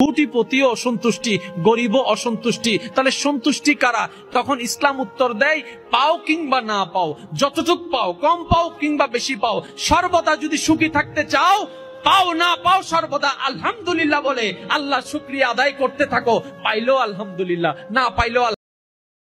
কোটিপতিও অসন্তুষ্টি, গরিব অসন্তুষ্টি, তাহলে সন্তুষ্টি কারা? তখন ইসলাম উত্তর দেয়, পাও কিংবা না পাও, যতটুক পাও, কম পাও কিংবা বেশি পাও, সর্বদা যদি সুখী থাকতে চাও, পাও না পাও সর্বদা আলহামদুলিল্লাহ বলে, আল্লাহ শুক্রিয়া আদায় করতে থাকো পাইলো আলহামদুলিল্লাহ, না পাইলো